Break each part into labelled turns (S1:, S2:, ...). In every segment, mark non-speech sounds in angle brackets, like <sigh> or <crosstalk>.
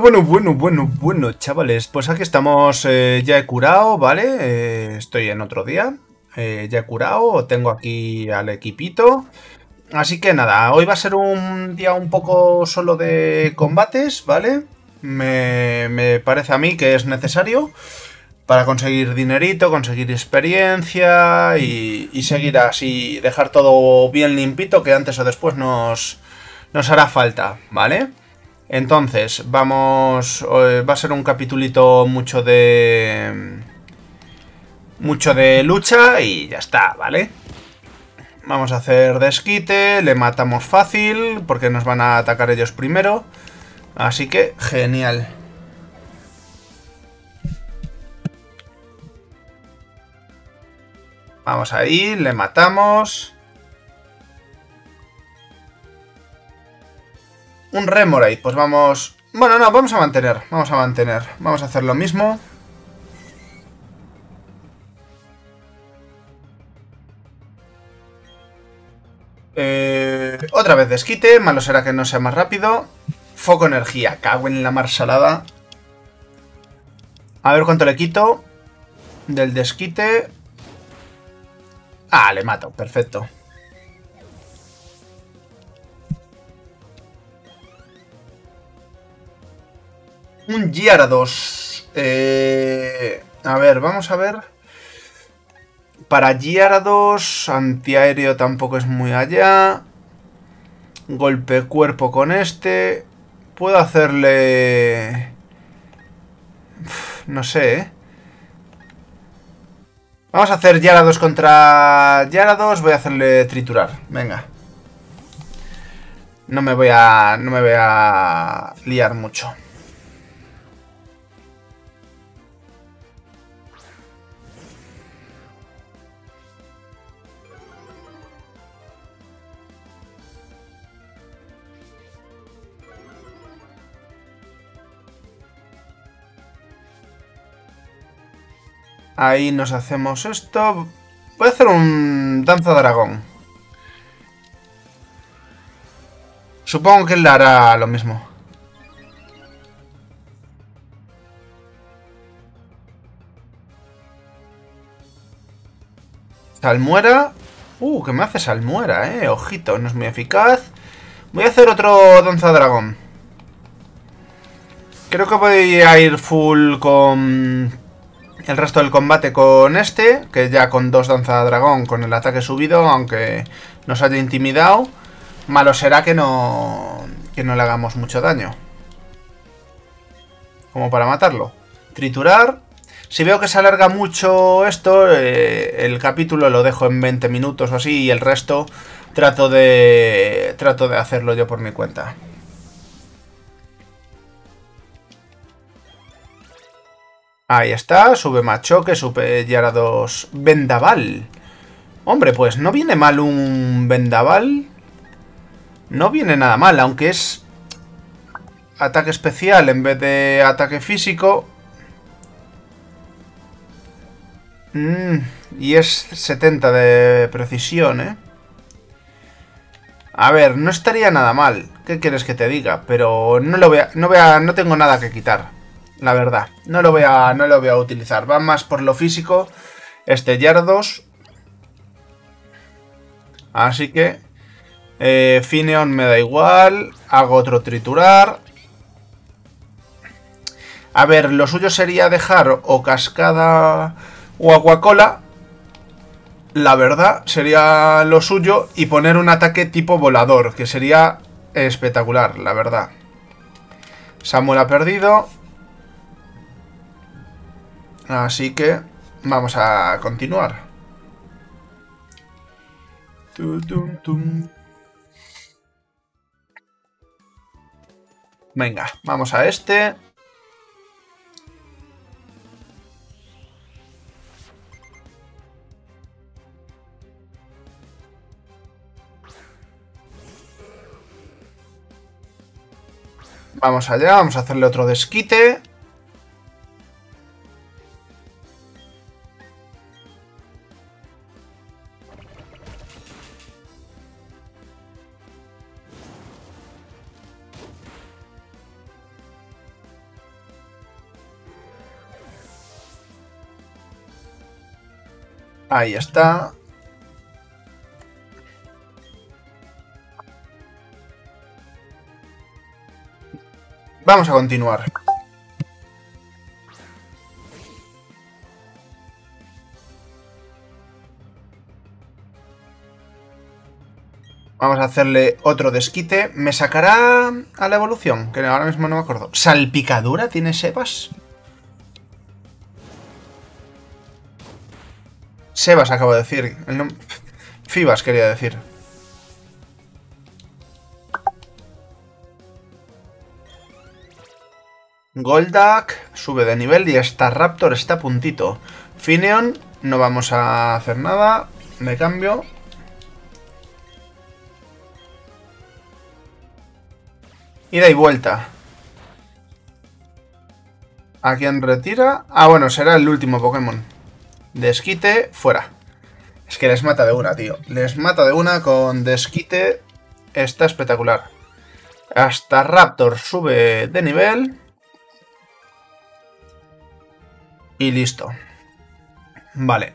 S1: bueno, bueno, bueno, bueno, chavales. Pues aquí estamos, eh, ya he curado, ¿vale? Eh, estoy en otro día. Eh, ya he curado, tengo aquí al equipito. Así que nada, hoy va a ser un día un poco solo de combates, ¿vale? Me, parece a mí que es necesario para conseguir dinerito, conseguir experiencia y, y seguir así, dejar todo bien limpito que antes o después nos, nos hará falta, ¿vale? Entonces, vamos... eh, Va a ser un capitulito mucho de... Mucho de lucha y ya está, ¿vale? Vamos a hacer desquite, le matamos fácil, porque nos van a atacar ellos primero. Así que, genial. Vamos ahí, le matamos. Un Remoraid, pues vamos... Bueno, no, vamos a mantener, vamos a mantener. Vamos a hacer lo mismo. Eh, otra vez desquite, malo será que no sea más rápido. Foco energía, cago en la marsalada. A ver cuánto le quito. Del desquite. Ah, le mato, perfecto. Un Gyarados. Eh, a ver, vamos a ver. Para Gyarados, antiaéreo tampoco es muy allá. Golpe cuerpo con este. Puedo hacerle... No sé, ¿eh? Vamos a hacer Gyarados contra Gyarados. Voy a hacerle triturar. Venga. No me voy a... No me voy a liar mucho. Ahí nos hacemos esto. Voy a hacer un danza dragón. Supongo que él hará lo mismo. Salmuera. Uh, que me hace salmuera, eh. Ojito, no es muy eficaz. Voy a hacer otro danza dragón. Creo que voy a ir full con el resto del combate con este, que ya con dos danza dragón, con el ataque subido, aunque nos haya intimidado, malo será que no, que no le hagamos mucho daño. Como para matarlo. Triturar. Si veo que se alarga mucho esto, eh, el capítulo lo dejo en 20 minutos o así, y el resto trato de, trato de hacerlo yo por mi cuenta. Ahí está, sube Machoque, sube Gyarados Vendaval. Hombre, pues no viene mal un Vendaval. No viene nada mal, aunque es ataque especial en vez de ataque físico. Mm, y es 70 de precisión, ¿eh? A ver, no estaría nada mal. ¿Qué quieres que te diga? Pero no lo voy a, no, voy a, no tengo nada que quitar. La verdad, no lo voy a, no lo voy a utilizar. Va más por lo físico. Este Yardos. Así que... Eh, Fineon me da igual. Hago otro triturar. A ver, lo suyo sería dejar o cascada o aguacola. La verdad, sería lo suyo. Y poner un ataque tipo volador. Que sería espectacular, la verdad. Samuel ha perdido. Así que vamos a continuar. Venga, vamos a este. Vamos allá, vamos a hacerle otro desquite. Ahí está. Vamos a continuar. Vamos a hacerle otro desquite. ¿Me sacará a la evolución? Que ahora mismo no me acuerdo. ¿Salpicadura tiene Sebas? Sebas acabo de decir. Fibas quería decir. Goldak sube de nivel y esta Raptor está puntito. Fineon, no vamos a hacer nada. Me cambio. Ida y vuelta. ¿A quién retira? Ah, bueno, será el último Pokémon. Desquite, fuera. Es que les mata de una, tío. Les mata de una con desquite. Está espectacular. Hasta Raptor sube de nivel. Y listo. Vale.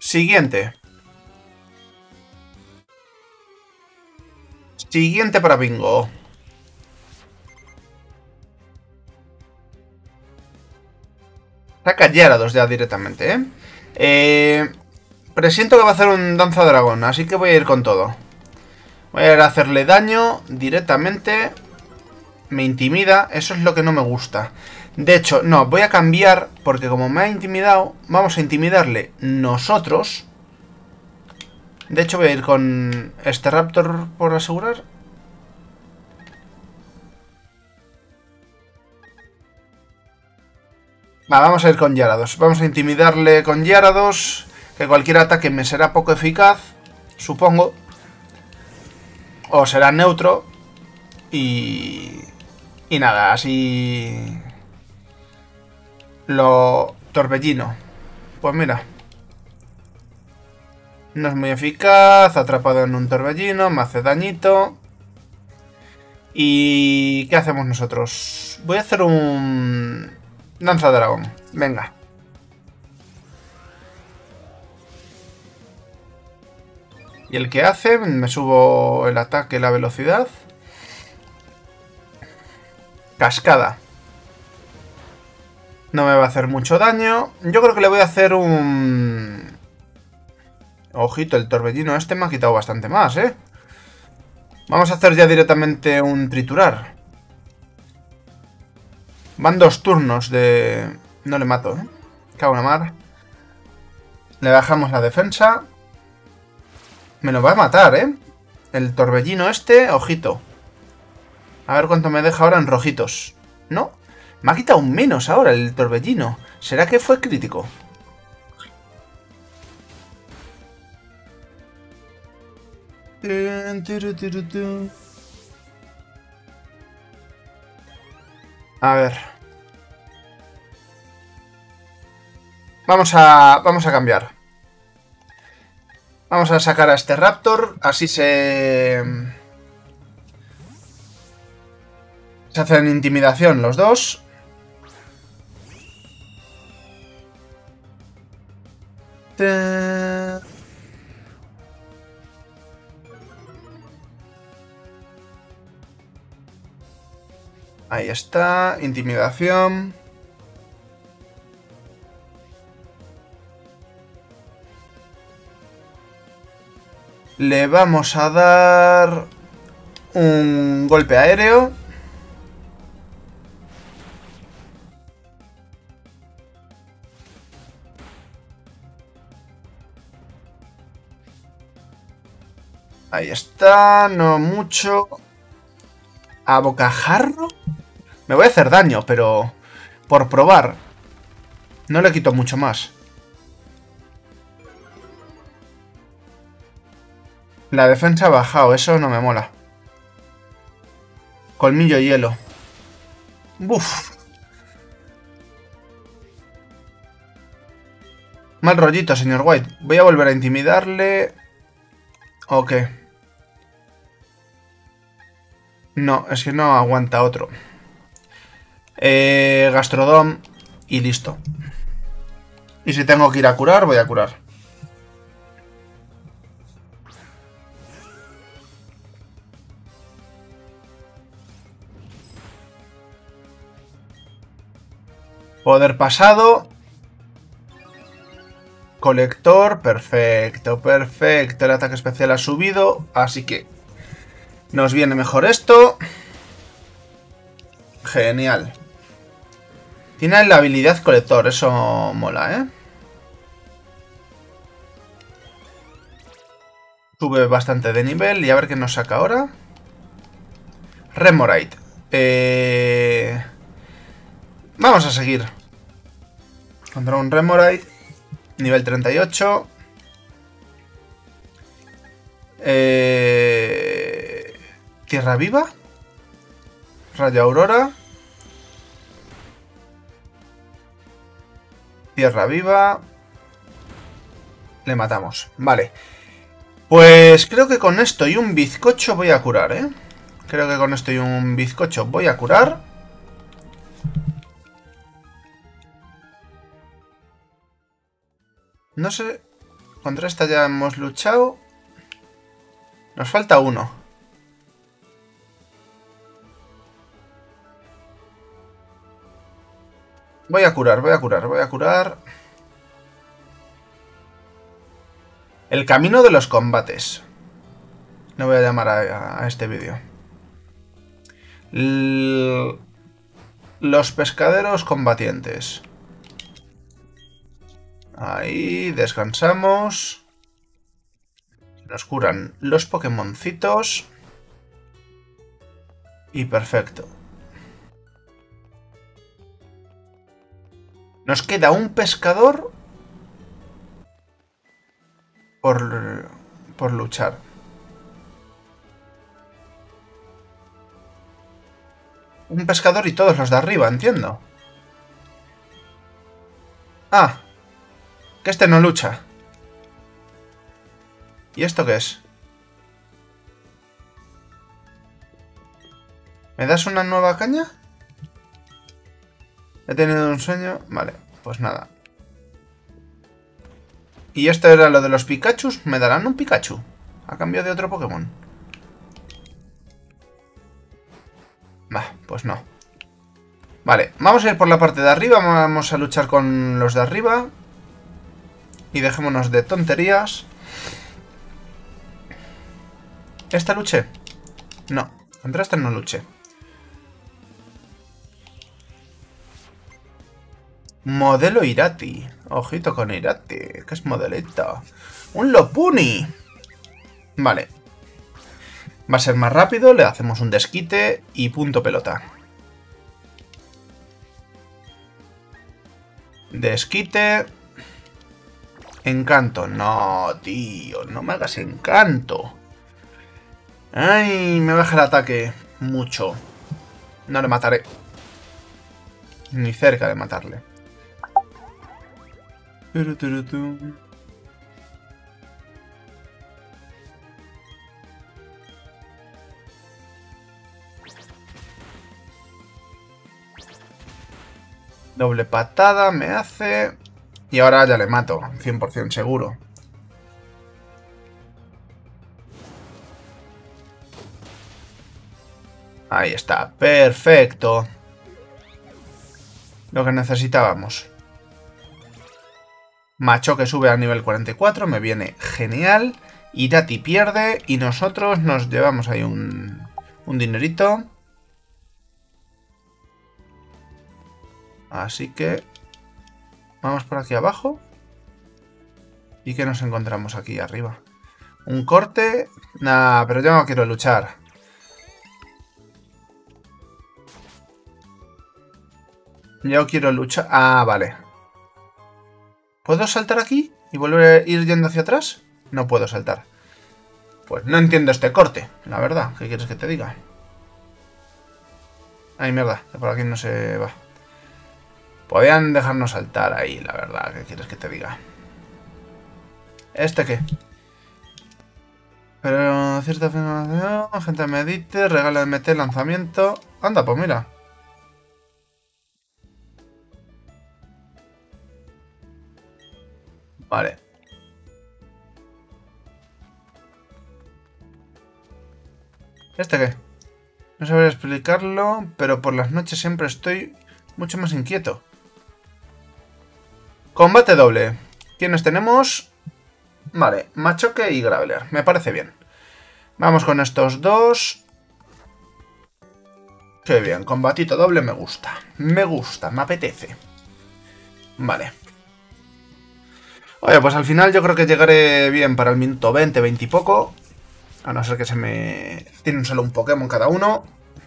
S1: Siguiente. Siguiente para bingo. Saca Gyarados ya directamente, ¿eh? ¿eh? Presiento que va a hacer un danza dragón, así que voy a ir con todo. Voy a a hacerle daño directamente. Me intimida, eso es lo que no me gusta. De hecho, no, voy a cambiar, porque como me ha intimidado, vamos a intimidarle nosotros. De hecho, voy a ir con este Raptor por asegurar. Va, vamos a ir con Yarados. Vamos a intimidarle con Yarados. Que cualquier ataque me será poco eficaz, supongo. O será neutro. Y... Y nada, así... Lo... Torbellino. Pues mira. No es muy eficaz, atrapado en un torbellino, me hace dañito. ¿Y qué hacemos nosotros? Voy a hacer un... Danza dragón, venga. Y el que hace, me subo el ataque, la velocidad. Cascada. No me va a hacer mucho daño. Yo creo que le voy a hacer un... Ojito, el torbellino este me ha quitado bastante más, ¿eh? Vamos a hacer ya directamente un triturar. Van dos turnos de... No le mato, ¿eh? Cago en la mar. Le bajamos la defensa. Me lo va a matar, ¿eh? El torbellino este, ojito. A ver cuánto me deja ahora en rojitos. ¿No? Me ha quitado un menos ahora el torbellino. ¿Será que fue crítico? A ver. Vamos a, vamos a cambiar. Vamos a sacar a este Raptor. Así se... Se hacen intimidación los dos. Ahí está, intimidación. Le vamos a dar un golpe aéreo. Ahí está, no mucho. ¿A bocajarro? Me voy a hacer daño, pero... Por probar. No le quito mucho más. La defensa ha bajado, eso no me mola. Colmillo hielo. Buf. Mal rollito, señor White. Voy a volver a intimidarle. Ok. No, es que no aguanta otro. Eh, y listo. Y si tengo que ir a curar, voy a curar. Poder pasado. Colector, perfecto, perfecto. El ataque especial ha subido, así que nos viene mejor esto. Genial. Tiene la habilidad colector, eso mola, ¿eh? Sube bastante de nivel y a ver qué nos saca ahora. Remorite. Eh... Vamos a seguir. Contra un Remorite. Nivel 38. Eh... Tierra Viva. Rayo Aurora. Tierra viva. Le matamos. Vale. Pues creo que con esto y un bizcocho voy a curar, ¿eh? Creo que con esto y un bizcocho voy a curar. No sé... Contra esta ya hemos luchado. Nos falta uno. Voy a curar, voy a curar, voy a curar. El camino de los combates. No voy a llamar a, este vídeo. Los pescaderos combatientes. Ahí, descansamos. Nos curan los Pokémoncitos. Y perfecto. Nos queda un pescador por, por luchar. Un pescador y todos los de arriba, entiendo. Ah, que este no lucha. ¿Y esto qué es? ¿Me das una nueva caña? He tenido un sueño. Vale, pues nada. Y esto era lo de los Pikachu. ¿Me darán un Pikachu? A cambio de otro Pokémon. Va, pues no. Vale, vamos a ir por la parte de arriba. Vamos a luchar con los de arriba. Y dejémonos de tonterías. ¿Esta luche? No, contra esta no luche. Modelo Irati. Ojito con Irati. Que es modelito. Un Lopuni. Vale. Va a ser más rápido. Le hacemos un desquite. Y punto pelota. Desquite. Encanto. No, tío. No me hagas encanto. Ay, me baja el ataque. Mucho. No le mataré. Ni cerca de matarle. Doble patada me hace... Y ahora ya le mato, 100% seguro. Ahí está, perfecto. Lo que necesitábamos. Macho que sube a nivel 44, me viene genial. Irati pierde y nosotros nos llevamos ahí un, un dinerito. Así que vamos por aquí abajo. ¿Y qué nos encontramos aquí arriba? Un corte. Nah, pero yo no quiero luchar. Yo quiero luchar. Ah, vale. ¿Puedo saltar aquí y volver a ir yendo hacia atrás? No puedo saltar. Pues no entiendo este corte, la verdad. ¿Qué quieres que te diga? Ay, mierda, por aquí no se va. Podrían dejarnos saltar ahí, la verdad. ¿Qué quieres que te diga? ¿Este qué? Pero cierta afirmación, gente medite, regalo de MT, lanzamiento... Anda, pues mira. Vale. ¿Este qué? No sabría explicarlo, pero por las noches siempre estoy mucho más inquieto. Combate doble. ¿Quiénes tenemos? Vale, Machoque y Graveler. Me parece bien. Vamos con estos dos. Qué bien, combatito doble me gusta. Me gusta, me apetece. Vale. Oye, pues al final yo creo que llegaré bien para el minuto 20, 20 y poco. A no ser que se me... Tienen solo un Pokémon cada uno.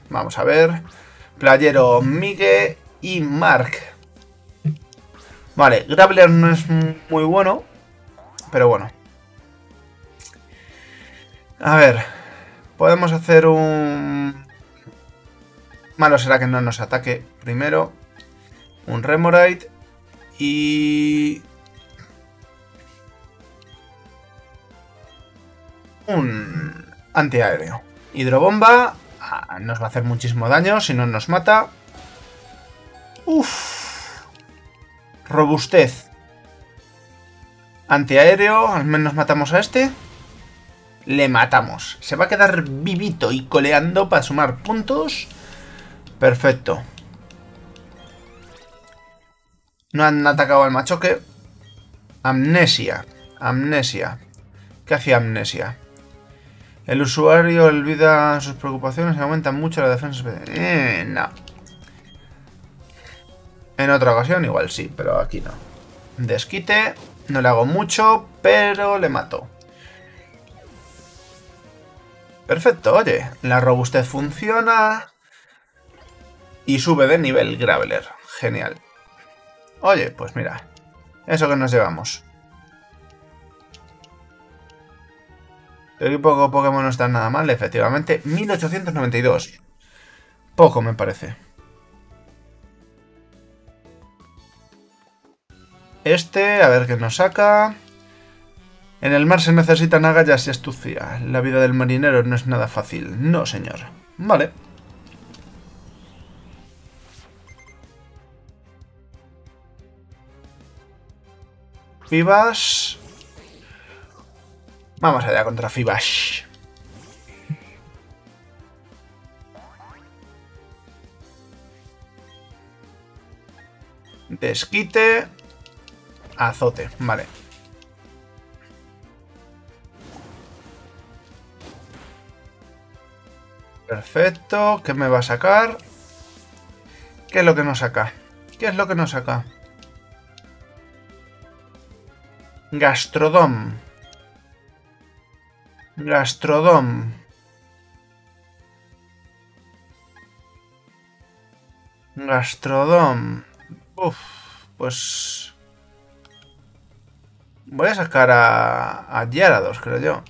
S1: Vamos a ver. Playero Miguel y Mark. Vale, Graveler no es muy bueno. Pero bueno. A ver. Podemos hacer un... Malo será que no nos ataque primero. Un Remorite. Y... Un antiaéreo. Hidrobomba. Ah, nos va a hacer muchísimo daño si no nos mata. Uf. Robustez. Antiaéreo. Al menos matamos a este. Le matamos. Se va a quedar vivito y coleando para sumar puntos. Perfecto. No han atacado al machoque. Amnesia. Amnesia. ¿Qué hacía amnesia? El usuario olvida sus preocupaciones y aumenta mucho la defensa. Eh, no. En otra ocasión igual sí, pero aquí no. Desquite. No le hago mucho, pero le mato. Perfecto, oye. La robustez funciona. Y sube de nivel Graveler. Genial. Oye, pues mira. Eso que nos llevamos. El equipo Pokémon no está nada mal, efectivamente. 1892. Poco me parece. Este, a ver qué nos saca. En el mar se necesitan agallas y astucia. La vida del marinero no es nada fácil. No, señor. Vale. Fibas. Vamos allá contra Fibas. Desquite. Azote, vale. Perfecto. ¿Qué me va a sacar? ¿Qué es lo que nos saca? ¿Qué es lo que nos saca? Gastrodom. Gastrodom. Gastrodom. Uf, pues... Voy a sacar a, a Gyarados, creo yo.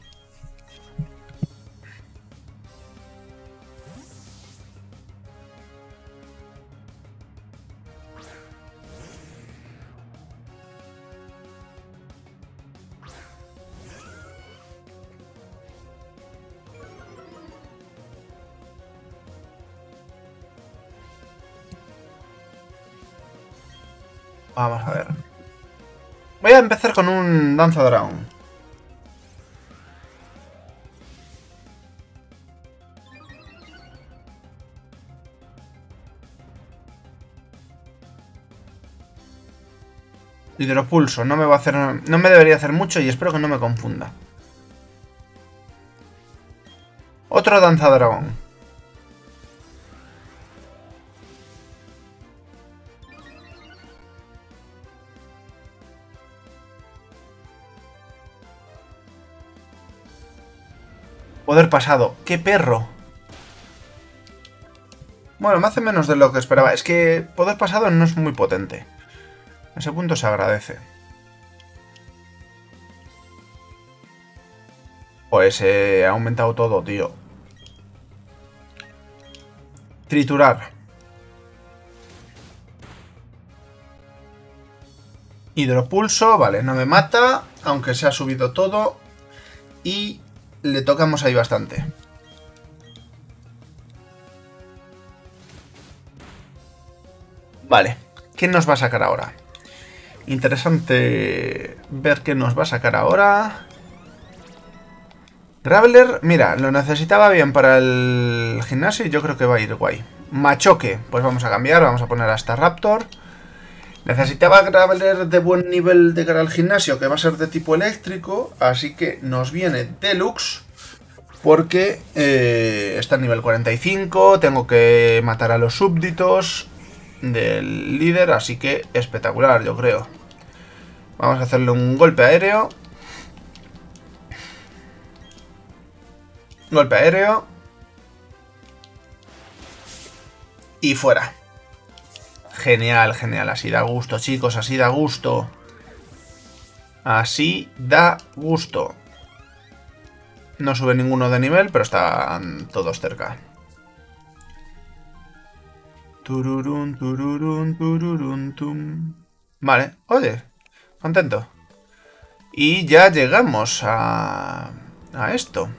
S1: Vamos a ver. Voy a empezar con un Danza. Hidropulso, no me va a hacer. No me debería hacer mucho y espero que no me confunda. Otro Danza Poder pasado. ¡Qué perro! Bueno, me hace menos de lo que esperaba. Es que poder pasado no es muy potente. Ese punto se agradece. Pues he aumentado todo, tío. Triturar. Hidropulso, vale, no me mata, aunque se ha subido todo. Y le tocamos ahí bastante. Vale, ¿qué nos va a sacar ahora? Interesante ver qué nos va a sacar ahora. Graveler, mira, lo necesitaba bien para el gimnasio y yo creo que va a ir guay. Machoque, pues vamos a cambiar, vamos a poner hasta Raptor. Necesitaba Graveler de buen nivel de cara al gimnasio, que va a ser de tipo eléctrico, así que nos viene Deluxe, porque eh, está en nivel 45, tengo que matar a los súbditos del líder, así que espectacular, yo creo. Vamos a hacerle un golpe aéreo. Golpe aéreo. Y fuera. Genial, genial. Así da gusto, chicos. Así da gusto. Así da gusto. No sube ninguno de nivel, pero están todos cerca. Tururun, tururun, tururun, tum. Vale, oye, contento. Y ya llegamos a, a esto.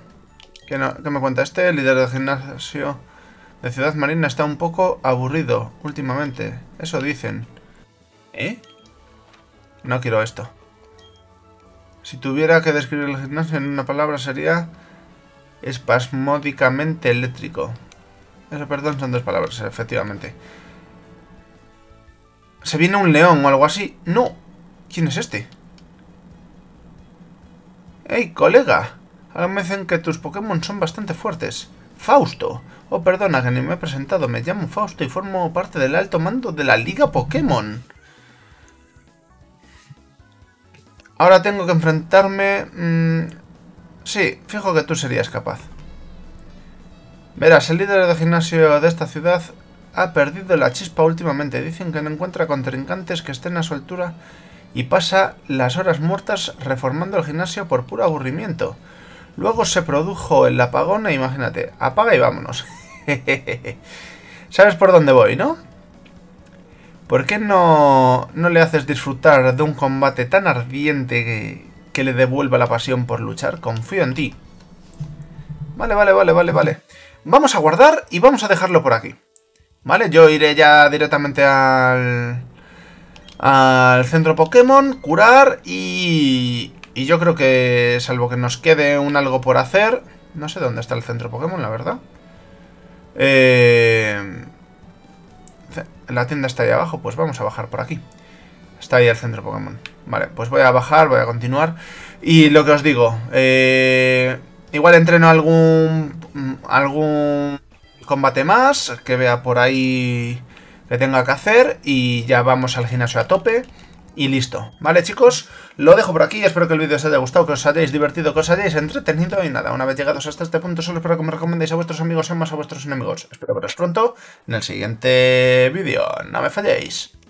S1: ¿Qué, me cuenta este? Líder del gimnasio de Ciudad Marina está un poco aburrido últimamente. Eso dicen. ¿Eh? No quiero esto. Si tuviera que describir el gimnasio en una palabra sería espasmódicamente eléctrico. Eso, perdón, son dos palabras, efectivamente. ¿Se viene un león o algo así? No. ¿Quién es este? ¡Ey, colega! Ahora me dicen que tus Pokémon son bastante fuertes. Fausto. Oh, perdona, que ni me he presentado. Me llamo Fausto y formo parte del alto mando de la Liga Pokémon. Ahora tengo que enfrentarme... Mm, sí, fijo que tú serías capaz. Verás, el líder de gimnasio de esta ciudad ha perdido la chispa últimamente. Dicen que no encuentra contrincantes que estén a su altura y pasa las horas muertas reformando el gimnasio por puro aburrimiento. Luego se produjo el apagón e imagínate, apaga y vámonos. <laughs> ¿Sabes por dónde voy, no? ¿Por qué no, no le haces disfrutar de un combate tan ardiente que, que le devuelva la pasión por luchar? Confío en ti. Vale, vale, vale, vale, vale. Vamos a guardar y vamos a dejarlo por aquí. ¿Vale? Yo iré ya directamente al... Al centro Pokémon, curar y... Y yo creo que, salvo que nos quede un algo por hacer... No sé dónde está el centro Pokémon, la verdad. Eh... La tienda está ahí abajo, pues vamos a bajar por aquí. Está ahí el centro Pokémon. Vale, pues voy a bajar, voy a continuar. Y lo que os digo, eh... igual entreno algún, algún combate más que vea por ahí que tenga que hacer y ya vamos al gimnasio a tope. Y listo, ¿vale chicos? Lo dejo por aquí, espero que el vídeo os haya gustado, que os hayáis divertido, que os hayáis entretenido y nada, una vez llegados hasta este punto solo espero que me recomendéis a vuestros amigos y más a vuestros enemigos. Espero veros pronto en el siguiente vídeo, no me falléis.